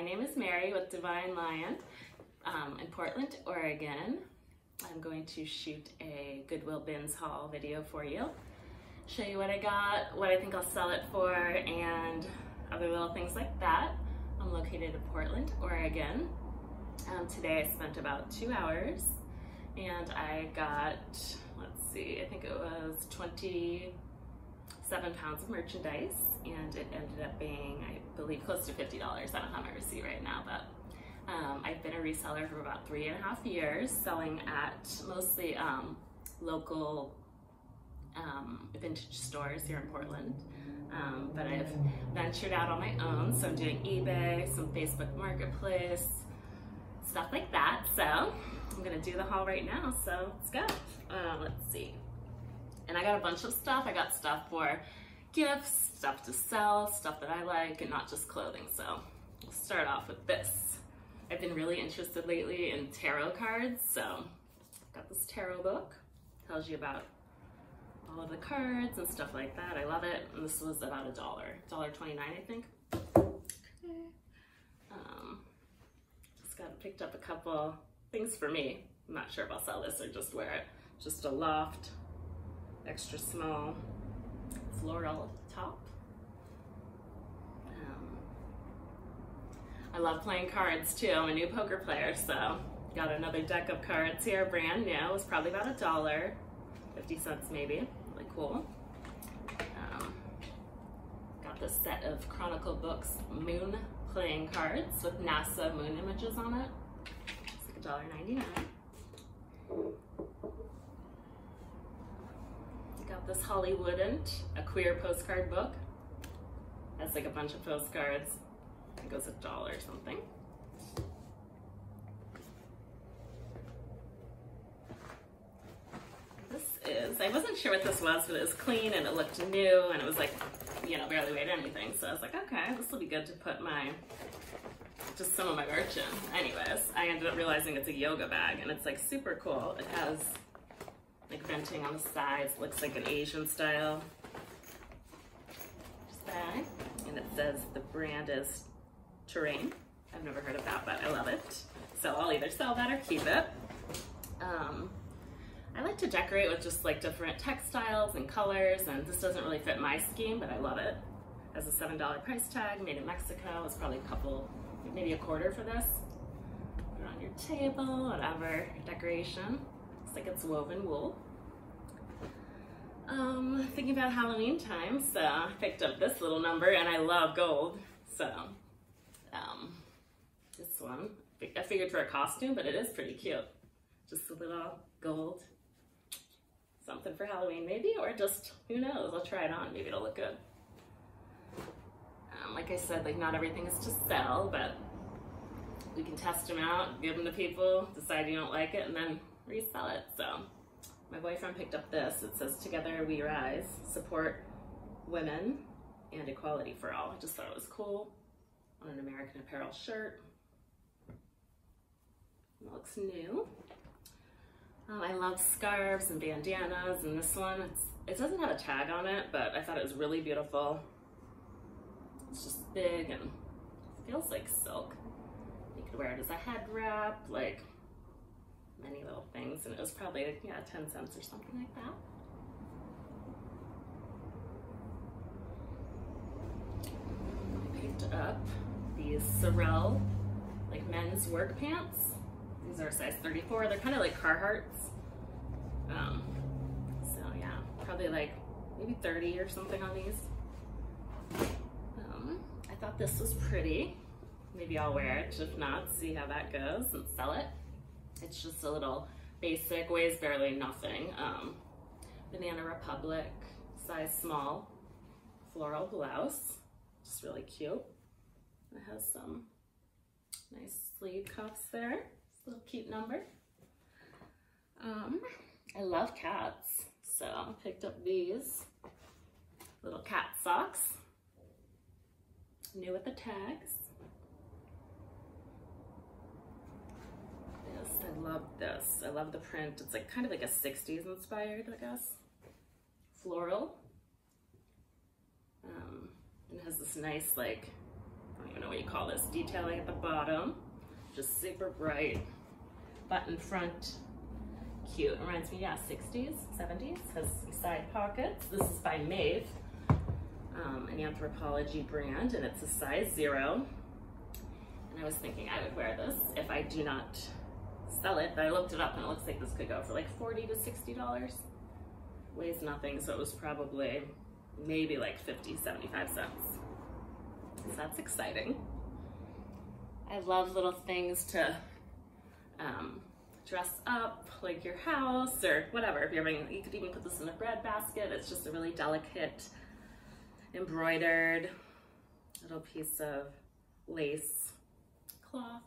My name is Mary with Divine Lion um, in Portland, Oregon. I'm going to shoot a Goodwill Bins haul video for you. Show you what I got, what I think I'll sell it for, and other little things like that. I'm located in Portland, Oregon. Um, today I spent about two hours and I got, let's see, I think it was 27 pounds of merchandise and it ended up being, I believe, close to $50. I don't have my receipt right now, but um, I've been a reseller for about three and a half years, selling at mostly um, local um, vintage stores here in Portland. Um, but I've ventured out on my own, so I'm doing eBay, some Facebook Marketplace, stuff like that. So I'm gonna do the haul right now, so let's go. Uh, let's see. And I got a bunch of stuff. I got stuff for gifts, stuff to sell, stuff that I like, and not just clothing. So we'll start off with this. I've been really interested lately in tarot cards, so I've got this tarot book. Tells you about all of the cards and stuff like that. I love it. And this was about a dollar, dollar twenty-nine, I think. Okay. Um, just got picked up a couple things for me. I'm not sure if I'll sell this or just wear it. Just a loft, extra small, floral top. Um, I love playing cards too. I'm a new poker player, so got another deck of cards here, brand new. It was probably about a dollar, 50 cents maybe. Really cool. Um, got this set of Chronicle Books Moon playing cards with NASA moon images on it. It's like $1.99. Got this Hollywoodant, a queer postcard book. That's like a bunch of postcards. It goes a dollar or something. This is, I wasn't sure what this was, but it was clean and it looked new and it was like, you know, barely weighed anything. So I was like, okay, this will be good to put my, just some of my merch in. Anyways, I ended up realizing it's a yoga bag and it's like super cool. It has like venting on the sides, looks like an Asian style. And it says the brand is Terrain. I've never heard of that, but I love it. So I'll either sell that or keep it. Um, I like to decorate with just like different textiles and colors, and this doesn't really fit my scheme, but I love it. Has a $7 price tag, made in Mexico. It's probably a couple, maybe a quarter for this. Put it on your table, whatever, decoration. Looks like it's woven wool. Um, thinking about Halloween time, so I picked up this little number, and I love gold, so um, this one, I figured for a costume, but it is pretty cute. Just a little gold, something for Halloween maybe, or just, who knows, I'll try it on, maybe it'll look good. Um, like I said, like not everything is to sell, but we can test them out, give them to people, decide you don't like it, and then resell it, so. My boyfriend picked up this, it says, Together We Rise, support women and equality for all. I just thought it was cool on an American Apparel shirt. It looks new. Um, I love scarves and bandanas, and this one, it doesn't have a tag on it, but I thought it was really beautiful. It's just big and feels like silk. You could wear it as a head wrap, like many little things, and it was probably, yeah, 10 cents or something like that. I picked up these Sorel, like men's work pants. These are size 34. They're kind of like Carhartts. Um, so yeah, probably like maybe 30 or something on these. Um, I thought this was pretty. Maybe I'll wear it. If not, see how that goes and sell it. It's just a little basic, weighs barely nothing. Um, Banana Republic, size small, floral blouse. Just really cute. It has some nice sleeve cuffs there. It's a little cute number. Um, I love cats, so I picked up these little cat socks. New with the tags. This, I love this. I love the print. It's like kind of like a 60s inspired, I guess. Floral. Um, it has this nice like I don't even know what you call this, detailing at the bottom. Just super bright. Button front, cute. Reminds me, yeah, 60s, 70s. Has side pockets. This is by Maeve, um, an Anthropologie brand, and it's a size zero. And I was thinking I would wear this if I do not sell it, but I looked it up and it looks like this could go for like 40 to $60. Weighs nothing, so it was probably maybe like 50, 75 cents. So that's exciting. I love little things to um, dress up, like your house or whatever. If you're having, you could even put this in a bread basket. It's just a really delicate, embroidered little piece of lace cloth.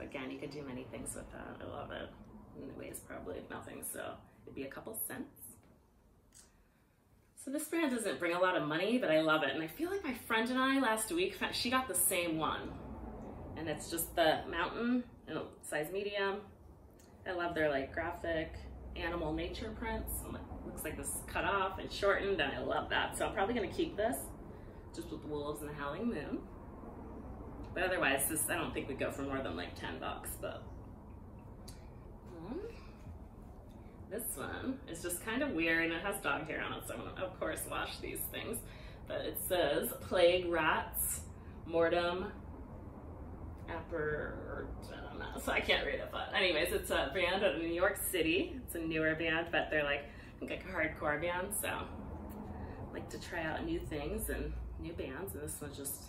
Again, you could do many things with that. I love it. And it weighs probably nothing, so it'd be a couple cents. So this brand doesn't bring a lot of money, but I love it. And I feel like my friend and I last week, she got the same one. And it's just the mountain in a size medium. I love their like graphic animal nature prints. It looks like this cut off and shortened and I love that. So I'm probably gonna keep this just with the wolves and the howling moon. But otherwise, this I don't think would go for more than like 10 bucks, but um, this one is just kind of weird and it has dog hair on it, so I'm gonna of course wash these things. But it says Plague Rats Mortem Upper, I don't know, so I can't read it, but anyways, it's a band out of New York City. It's a newer band, but they're like, I think like a hardcore band, so I like to try out new things and new bands, and this one's just,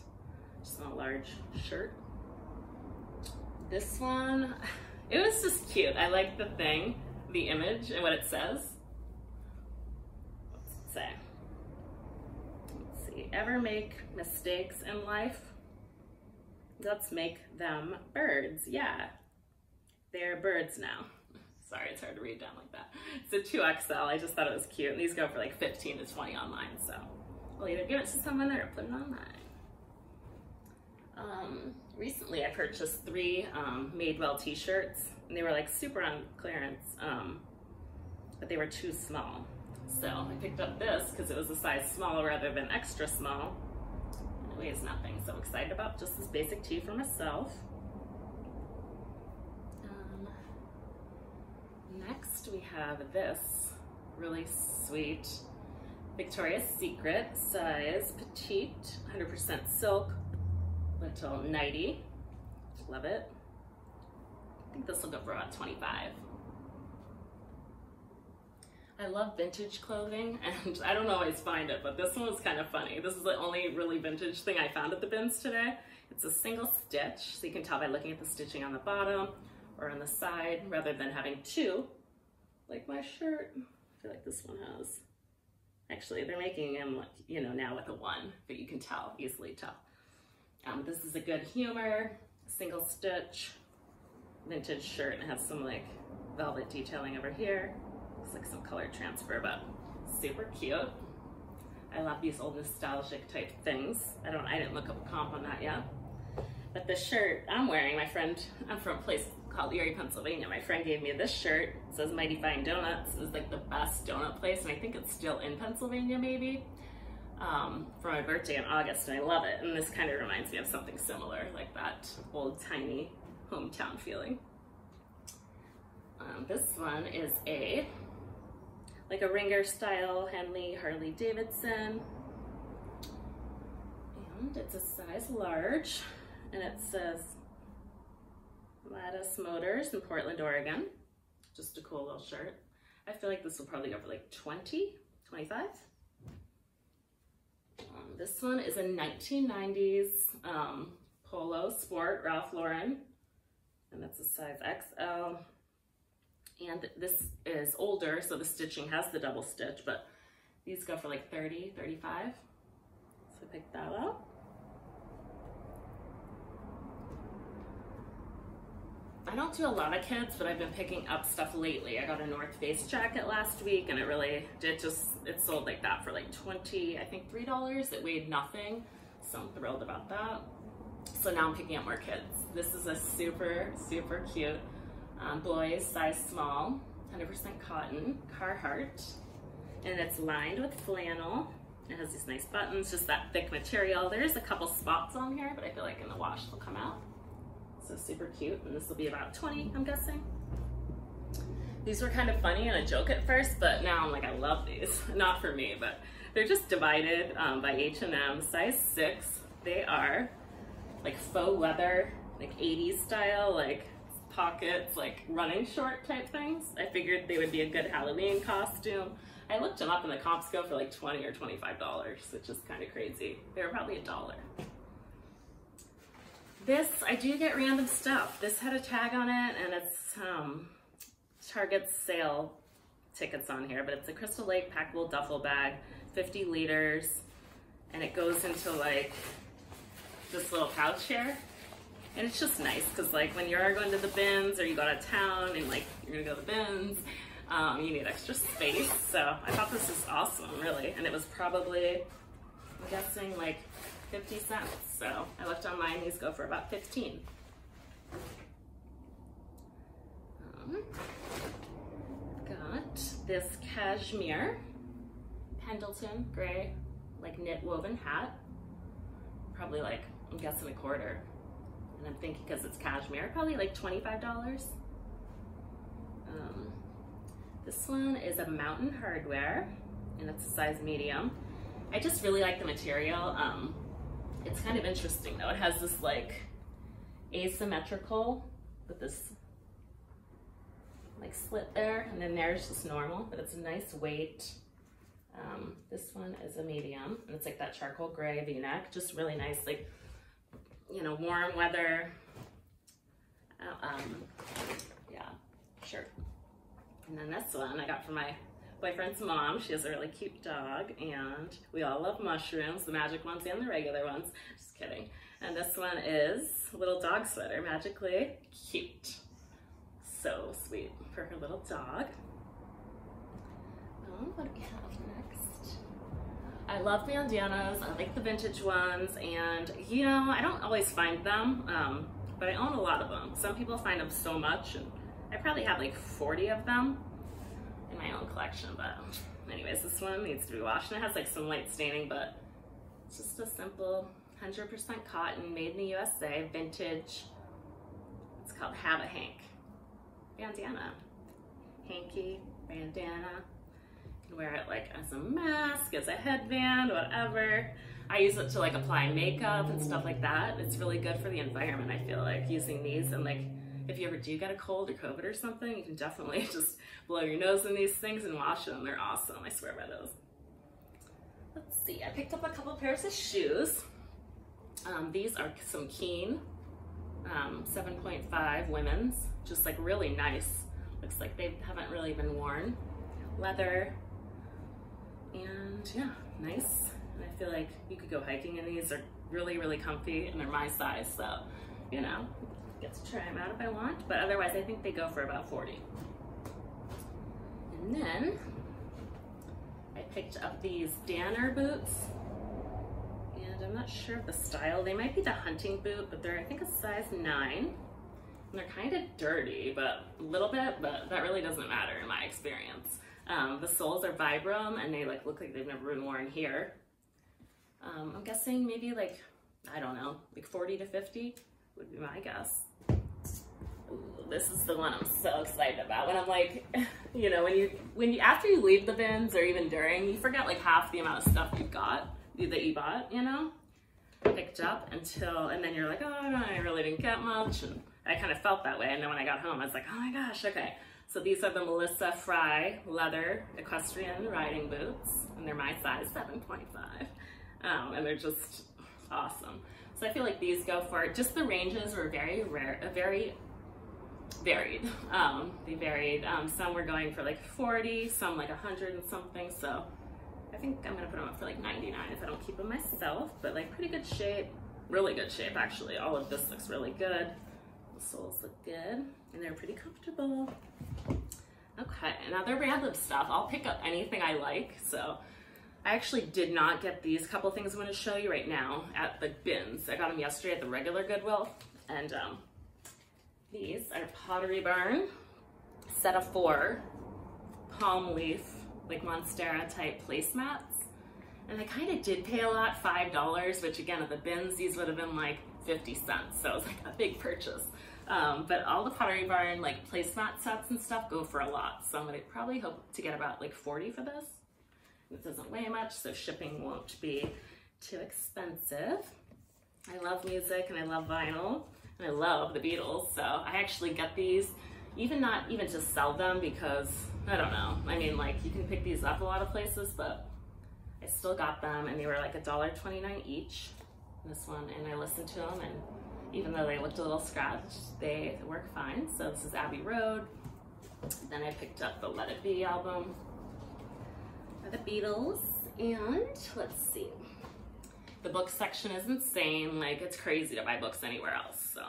a large shirt. This one, it was just cute. I like the thing, the image and what it says. What's it say? Let's see, ever make mistakes in life? let's make them birds. Yeah, they're birds now. Sorry, it's hard to read down like that. It's a 2XL. I just thought it was cute. And these go for like 15 to 20 online, so I'll either give it to someone or put it online. Um, recently, I purchased three um, Madewell t-shirts, and they were like super on clearance, um, but they were too small. So I picked up this because it was a size small rather than extra small It weighs nothing. So I'm excited about just this basic tee for myself. Um, next we have this really sweet Victoria's Secret size petite, 100% silk, little nighty. Love it. I think this will go for about 25. I love vintage clothing and I don't always find it, but this one was kind of funny. This is the only really vintage thing I found at the bins today. It's a single stitch, so you can tell by looking at the stitching on the bottom or on the side mm-hmm. rather than having two, like my shirt. I feel like this one has. Actually, they're making them, you know, now with a one, but you can tell, easily tell. Um, this is a good humor, single stitch, vintage shirt, and it has some like velvet detailing over here looks like some color transfer, but super cute. I love these old nostalgic type things. I don't, I didn't look up a comp on that yet. But the shirt I'm wearing, my friend, I'm from a place called Erie, Pennsylvania. My friend gave me this shirt. It says Mighty Fine Donuts. It's like the best donut place, and I think it's still in Pennsylvania, maybe, um, for my birthday in August, and I love it. And this kind of reminds me of something similar, like that old tiny hometown feeling. Um, this one is a like a ringer style Henley Harley Davidson. And it's a size large and it says Latus Motors in Portland, Oregon. Just a cool little shirt. I feel like this will probably go for like 20, 25. This one is a 1990s um, Polo Sport Ralph Lauren, and that's a size XL. And this is older, so the stitching has the double stitch, but these go for like 30, 35. So pick that up. I don't do a lot of kids, but I've been picking up stuff lately. I got a North Face jacket last week and it really, it just, it sold like that for like 20, I think $3. It weighed nothing. So I'm thrilled about that. So now I'm picking up more kids. This is a super, super cute um, boys size small, 100% cotton, Carhartt, and it's lined with flannel, It has these nice buttons, just that thick material. There is a couple spots on here, but I feel like in the wash they'll come out. So super cute, and this will be about 20, I'm guessing. These were kind of funny and a joke at first, but now I'm like, I love these. Not for me, but they're just divided um, by H&M, size six. They are like faux leather, like 80s style, like pockets, like running short type things. I figured they would be a good Halloween costume. I looked them up in the Costco for like 20 or $25, which is kind of crazy. They were probably a dollar. This, I do get random stuff. This had a tag on it and it's um, Target's sale tickets on here, but it's a Crystal Lake packable duffel bag, 50 liters, and it goes into like this little pouch here. And it's just nice because like when you're going to the bins or you go out of town and like you're gonna go to the bins, um, you need extra space. So I thought this was awesome, really. And it was probably, I'm guessing like 50 cents. So I looked online, these go for about 15. Um, got this cashmere Pendleton gray, like knit woven hat. Probably like, I'm guessing a quarter. And I'm thinking because it's cashmere, probably like $25. Um, this one is a Mountain Hardwear and it's a size medium. I just really like the material. Um, it's kind of interesting though. It has this like asymmetrical with this like slit there and then there's just normal, but it's a nice weight. Um, this one is a medium and it's like that charcoal gray v-neck, just really nice, like, you know, warm weather, uh, um, yeah, shirt. And then this one I got from my boyfriend's mom. She has a really cute dog and we all love mushrooms, the magic ones and the regular ones. Just kidding. And this one is little dog sweater, magically cute. So sweet for her little dog. Um, what do we have next? I love bandanas. I like the vintage ones and you know, I don't always find them, um, but I own a lot of them. Some people find them so much and I probably have like 40 of them my own collection, but anyways, this one needs to be washed and it has like some light staining, but it's just a simple 100% cotton, made in the USA, vintage. It's called Have a Hank. Bandana. Hanky, bandana. You can wear it like as a mask, as a headband, whatever. I use it to like apply makeup and stuff like that. It's really good for the environment, I feel like, using these and like if you ever do get a cold or COVID or something, you can definitely just blow your nose in these things and wash them. They're awesome. I swear by those. Let's see. I picked up a couple pairs of shoes. Um, these are some Keen um, 7.5 women's. Just like really nice. Looks like they haven't really been worn. Leather. And yeah, nice. And I feel like you could go hiking in these. They're really, really comfy and they're my size. So, you know, get to try them out if I want, but otherwise I think they go for about 40. And then I picked up these Danner boots and I'm not sure of the style. They might be the hunting boot, but they're I think a size nine. And they're kind of dirty, but a little bit, but that really doesn't matter in my experience. Um, the soles are Vibram and they like look like they've never been worn here. Um, I'm guessing maybe like, I don't know, like 40 to 50 would be my guess this is the one I'm so excited about. When I'm like, you know, when you when you after you leave the bins or even during, you forget like half the amount of stuff you've got that you bought, you know, picked up until, and then you're like, oh, I really didn't get much, and I kind of felt that way. And then when I got home, I was like, oh my gosh, okay. So these are the Melissa Frye leather equestrian riding boots, and they're my size 7.5, um, and they're just awesome. So I feel like these go for just the ranges were very rare, a very varied. Um, they varied. Um, some were going for like 40, some like 100 and something. So I think I'm gonna put them up for like 99 if I don't keep them myself, but like pretty good shape, really good shape actually. All of this looks really good. The soles look good and they're pretty comfortable. Okay, and other random stuff. I'll pick up anything I like. So I actually did not get these couple things I'm gonna show you right now at the bins. I got them yesterday at the regular Goodwill and um, these are Pottery Barn, set of four palm leaf, like Monstera type placemats. And I kind of did pay a lot, $5, which again, at the bins, these would have been like 50 cents. So it was like a big purchase. Um, but all the Pottery Barn like placemat sets and stuff go for a lot. So I'm gonna probably hope to get about like 40 for this. This doesn't weigh much, so shipping won't be too expensive. I love music and I love vinyl I love the Beatles. So I actually get these, even not even to sell them because I don't know. I mean, like you can pick these up a lot of places, but I still got them and they were like a dollar twenty-nine each. This one, and I listened to them and even though they looked a little scratched, they work fine. So this is Abbey Road. Then I picked up the Let It Be album by the Beatles. And let's see. The book section is insane. Like it's crazy to buy books anywhere else. So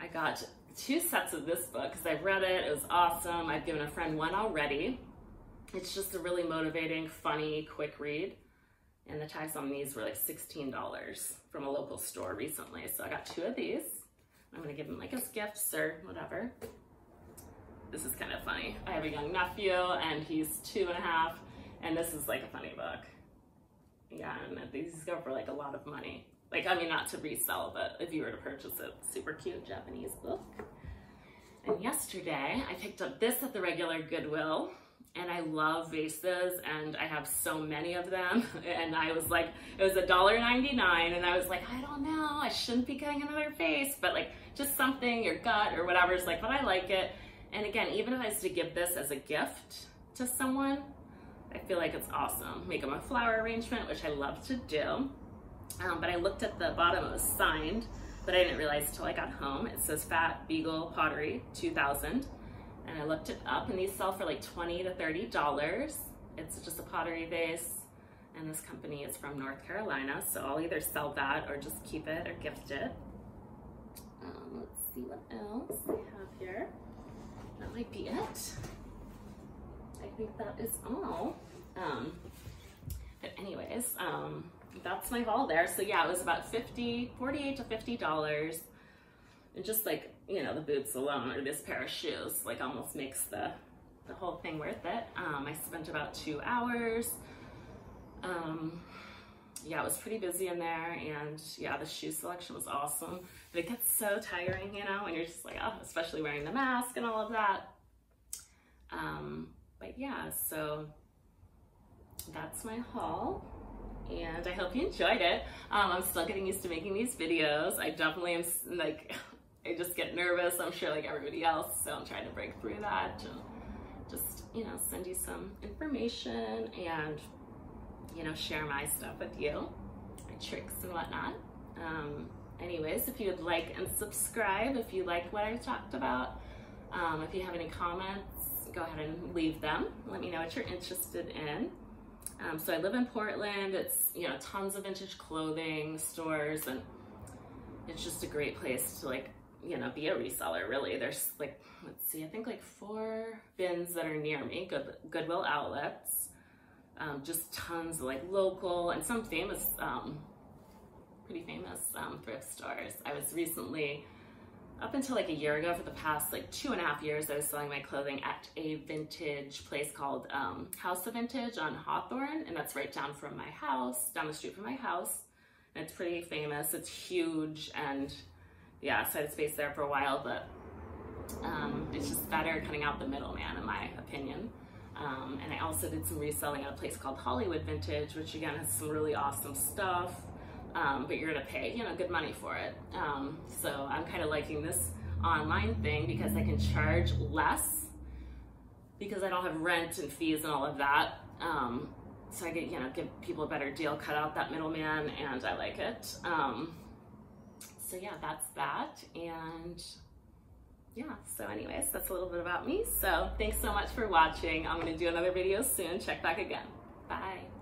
I got two sets of this book because I've read it. It was awesome. I've given a friend one already. It's just a really motivating, funny, quick read. And the tags on these were like $16 from a local store recently. So I got two of these. I'm gonna give them like as gifts or whatever. This is kind of funny. I have a young nephew and he's two and a half and this is like a funny book. Yeah, and these go for like a lot of money. Like, I mean, not to resell, but if you were to purchase it, super cute Japanese book. And yesterday I picked up this at the regular Goodwill and I love vases and I have so many of them. And I was like, it was a dollar ninety nine, and I was like, I don't know, I shouldn't be getting another vase, but like just something, your gut or whatever is like, but I like it. And again, even if I was to give this as a gift to someone, I feel like it's awesome. Make them a flower arrangement, which I love to do. Um, but I looked at the bottom, it was signed, but I didn't realize until I got home. It says Fat Beagle Pottery 2000 and I looked it up and these sell for like 20 to $30. It's just a pottery vase and this company is from North Carolina. So I'll either sell that or just keep it or gift it. Um, let's see what else we have here. That might be it. I think that is all. Um, but anyways, um, that's my haul there. So yeah, it was about 50, 48 to $50. And just like you know, the boots alone or this pair of shoes like almost makes the, the whole thing worth it. Um, I spent about two hours. Um, yeah, it was pretty busy in there and yeah, the shoe selection was awesome. But it gets so tiring, you know, and you're just like, oh, especially wearing the mask and all of that. Um, but yeah, so that's my haul and I hope you enjoyed it. Um, I'm still getting used to making these videos. I definitely am like, I just get nervous. I'm sure like everybody else. So I'm trying to break through that and just, you know, send you some information and, you know, share my stuff with you, my tricks and whatnot. Um, anyways, if you would like and subscribe, if you like what I talked about, um, if you have any comments, go ahead and leave them. Let me know what you're interested in. Um, so I live in Portland. It's, you know, tons of vintage clothing stores and it's just a great place to like you know, be a reseller really. There's like, let's see, I think like four bins that are near me, Good, Goodwill outlets, um, just tons of like local and some famous, um, pretty famous um, thrift stores. I was recently, up until like a year ago, for the past like two and a half years, I was selling my clothing at a vintage place called um, House of Vintage on Hawthorne, and that's right down from my house, down the street from my house. And it's pretty famous, it's huge, and yeah, so I had space there for a while, but um, it's just better cutting out the middleman, in my opinion. Um, and I also did some reselling at a place called Hollywood Vintage, which again has some really awesome stuff, um, but you're gonna pay, you know, good money for it. Um, so I'm kind of liking this online thing because I can charge less because I don't have rent and fees and all of that. Um, so I get, you know, give people a better deal, cut out that middleman, and I like it. Um, so yeah, that's that. And yeah, so anyways, that's a little bit about me. So thanks so much for watching. I'm gonna do another video soon. Check back again. Bye.